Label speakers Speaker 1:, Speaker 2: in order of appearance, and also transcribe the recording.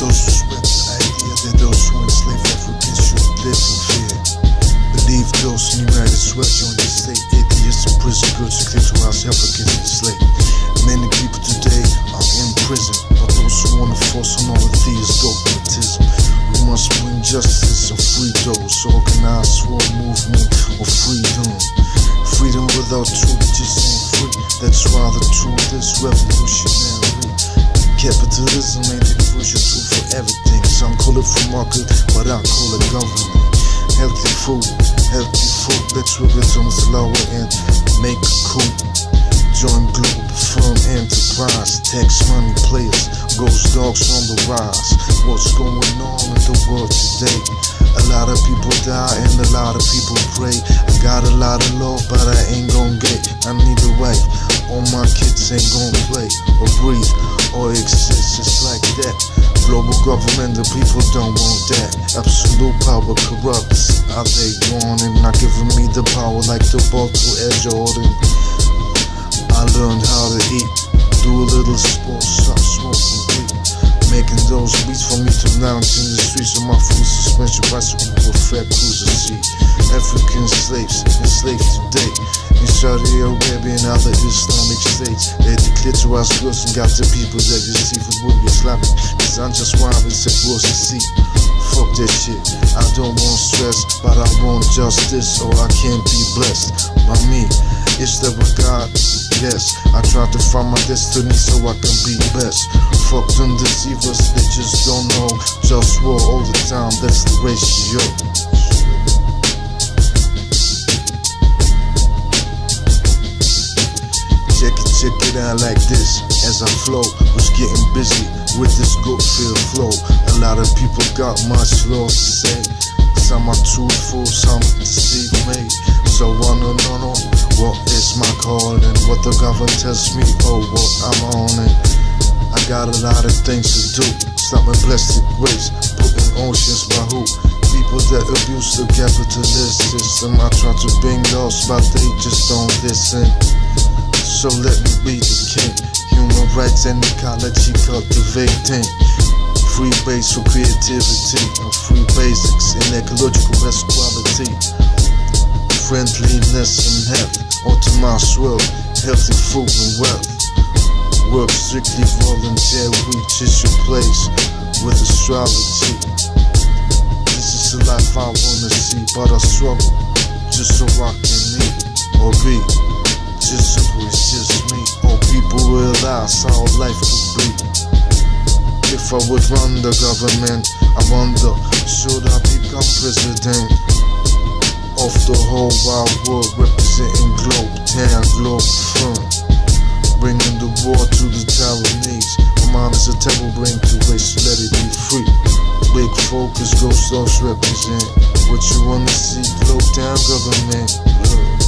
Speaker 1: social swift ideas that those who enslave Africans should live in fear. Believe those in United Swift on the state idiots and prison goods victimize Africans enslaved. Many people today are in prison, but those who want to force on all of dogmatism. We must bring justice and free those, organize for a movement of freedom. Freedom without truth just ain't free. That's why the truth is revolutionary capitalism ain't the crucial everything. Some call it for market, but I call it government. Healthy food, healthy food. Let's it on lower and make a coup. Join Globalfirm enterprise. Tax money players, GhostDogz on the rise. What's going on in the world today? A lot of people die and a lot of people pray. I got a lot of love, but I ain't gon' get. I need a wife. All my kids ain't gon' play or breathe or exist. It's like that. Global government, the people don't want that. Absolute power corrupts. How they it, not giving me the power like the ball to Air Jordan. I learned how to eat, do a little sports, stop smoking weed. Making those beats for me to lounge in the streets of my full suspension bicycle with fat cruiser seat. African slaves enslaved today in Saudi Arabia and other Islamic states. They declitorize girls and got the people that you see for would be Islamic. Cause I'm just robbing said was a seat. Fuck that shit. I don't want stress, but I want justice or I can't be blessed. By me, It's the a God? Yes, I try to find my destiny so I can be best. Fuck them deceivers, they just don't know. Just war all the time, that's the ratio. Check like this. As I flow, was getting busy with this good feel flow. A lot of people got much lost to say. Some are truthful, some deceive me. So I no no, what is my calling? What the government tells me, oh what I'm on it. I got a lot of things to do. Stop my plastic waste, putting oceans by who? People that abuse the capitalist system. I try to bring those, but they just don't listen. So let me be the king. Human rights and ecology cultivating. Free base for creativity and free basics in ecological best quality. Friendliness and health, ultimate world, healthy food and wealth. Work strictly volunteer, reaches your place with astrology. This is the life I wanna see, but I struggle just so I can meet or be. Just so it's just me, or people realize how life could be. If I would run the government, I wonder, should I become president of the whole wide world, representing Globe Town, Globe Front, bringing the war to the Taiwanese. My mind is a temple bring to waste, let it be free. Big focus, ghost stars represent what you wanna see. Globe Town government.